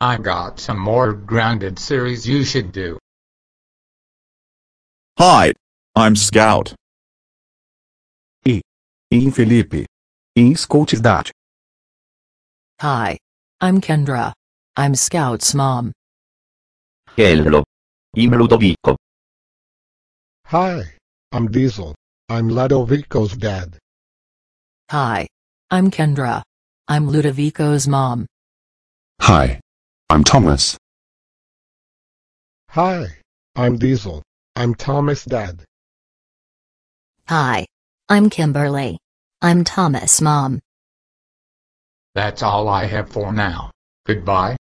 I got some more grounded series you should do. Hi, I'm Scout. E, em Felipe. Em Scoutidade. Hi. I'm Kendra. I'm Scout's mom. Hello. I'm Ludovico. Hi, I'm Diesel. I'm Ludovico's dad. Hi. I'm Kendra. I'm Ludovico's mom. Hi. I'm Thomas. Hi, I'm Diesel. I'm Thomas' dad. Hi. I'm Kimberly. I'm Thomas' mom. That's all I have for now. Goodbye.